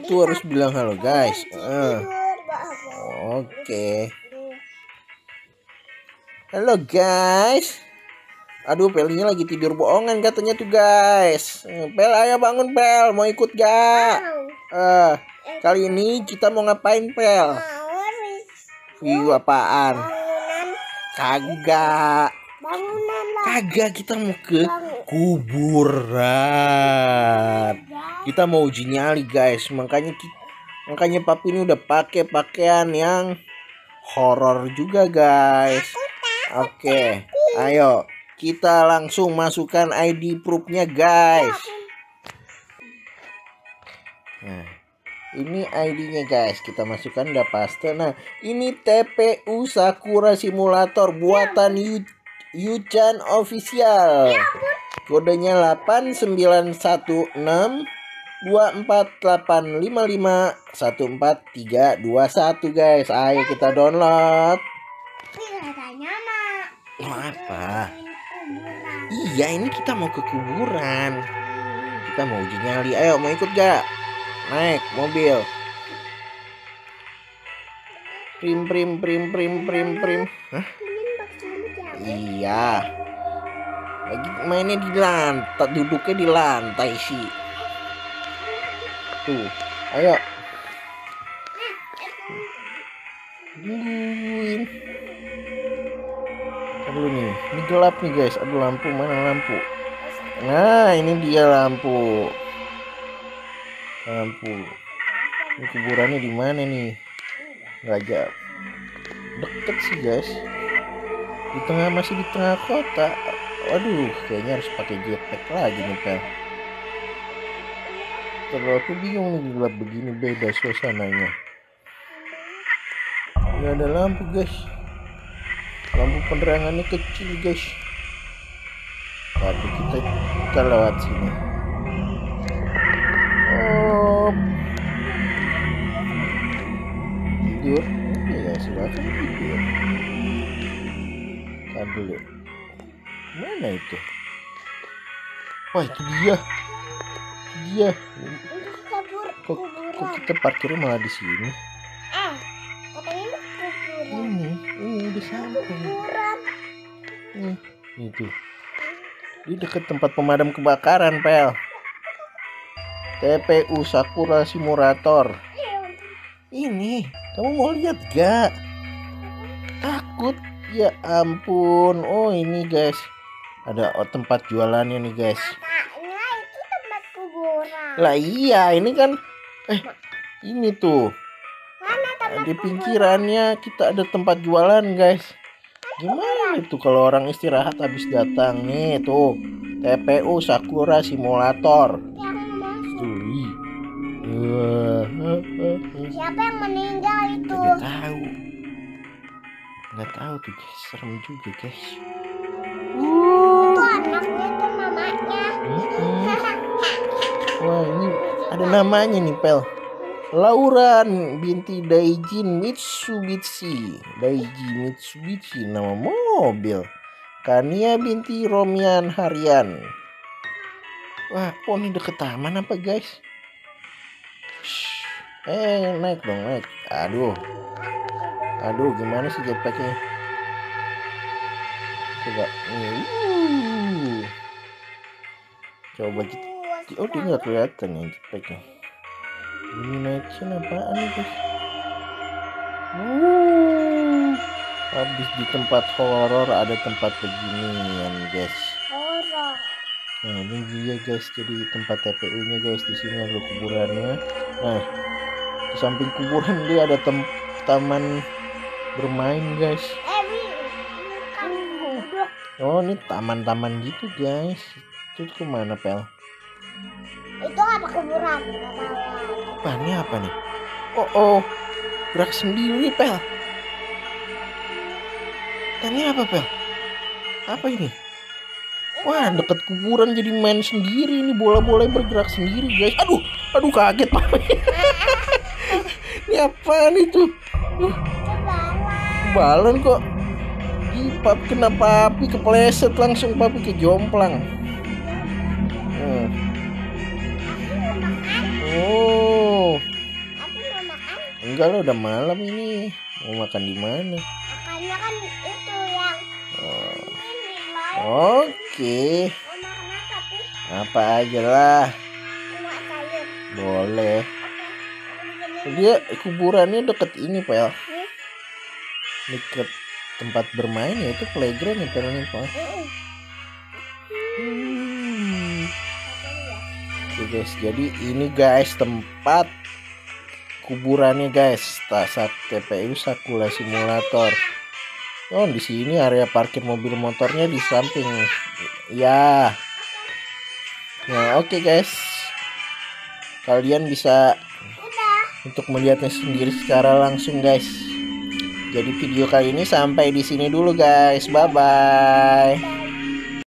itu harus bilang halo guys. Uh, Oke. Halo guys. Aduh, Pelnya lagi tidur bohongan katanya tuh guys. Pel, ayo bangun Pel, mau ikut gak? Eh, kali ini kita mau ngapain Pel? View apaan? Kagak. Kagak, kita mau ke kuburan. Kita mau uji nyali guys, makanya makanya papi ini udah pakai pakaian yang horor juga guys. Oke, ayo kita langsung masukkan ID proofnya guys. Nah, ini ID-nya guys, kita masukkan udah paste. Nah, ini TPU Sakura Simulator buatan Yu Yuchan Official. Kodenya 8916 24855 14321 guys. Ayo kita download. Katanya. Mau apa? Iya, ini kita mau ke kuburan. Kita mau uji nyali. Ayo, mau ikut gak? Naik mobil. Prim prim prim prim prim prim. Hah? Ya. Iya. Lagi mainnya di lantai, duduknya di lantai sih. Tuh, ayo. Ntar dulu nih, ini gelap nih guys. Aduh lampu mana lampu? Nah, ini dia lampu. Lampu. Ini kuburannya di mana nih? Jauh. Deket sih guys. Di tengah masih di tengah kota. Waduh, kayaknya harus pakai jetpack lagi nih pel. Terlalu aku bingung nih gelap begini beda suasananya. Nggak ada lampu guys. Lampu penerangannya kecil guys. Tapi kita kita lewat sini. Oh. Tidur? Iya silakan tidur. Tar dulu. Mana itu? Wah itu dia. Kubur Kok, kok kuburan. kita parkirnya malah di sini? Eh, katanya ini kuburan. Ini, ini sampai. Kuburan. Nih, itu. Di dekat tempat pemadam kebakaran, Pel. TPU Sakura Simulator. Ini, kamu mau lihat gak? Takut? Ya ampun. Oh, ini guys. Ada tempat jualannya nih, guys. Kuburan. Lah iya, ini kan eh ini tuh. Mana tempat Di kuburan? pinggirannya kita ada tempat jualan, guys. Gimana itu kalau orang istirahat habis datang nih tuh. TPU Sakura Simulator. Tuh. eh, eh, eh. Siapa yang meninggal itu? Nggak tahu. Nggak tahu tuh, guys. Serem juga, guys. Ada namanya nih, Pel. Lauran binti Daijin Mitsubishi. Daiji Mitsubishi nama mobil. Kania binti Romian Harian. Wah, oh ini deket taman apa, guys? Shh. Eh, naik dong, naik. Aduh. Aduh, gimana sih jetpacknya? Coba. Coba kita Oh dia nggak kelihatan ya Ini naikin apaan nih guys Wuh. Habis di tempat horor ada tempat beginian guys Horor. Nah ini dia guys jadi tempat TPU nya guys di sini ada kuburannya Nah di samping kuburan dia ada tem taman bermain guys Eh, duduk. Oh ini taman-taman gitu guys Itu ke mana pel? Itu apa kuburan? Ini apa nih? Oh, oh. Gerak sendiri, Pel. Ini apa, Pel? Apa ini? Wah, deket kuburan jadi main sendiri. Ini bola-bola bergerak sendiri, guys. Aduh, aduh kaget, Pak. ini apaan itu? Uh, Itu balon. kok. Ih, pap kena papi kepleset langsung papi kejomplang. Hmm. Enggak lo udah malam ini. Mau makan di mana? Makanya kan itu yang Oh, Oke. makan apa aja lah. Boleh. Oke. Dia kuburannya deket ini, Pel. Hmm? Deket tempat bermain ya itu playground ya, Pel nih, Pel. Mm-mm. Hmm. Satu ya. Oke guys, jadi ini guys tempat kuburannya guys. Tasak TPU Sakula Simulator. Oh, di sini area parkir mobil motornya di samping. Ya. Nah, oke guys. Kalian bisa untuk melihatnya sendiri secara langsung guys. Jadi video kali ini sampai di sini dulu guys. Bye. Bye.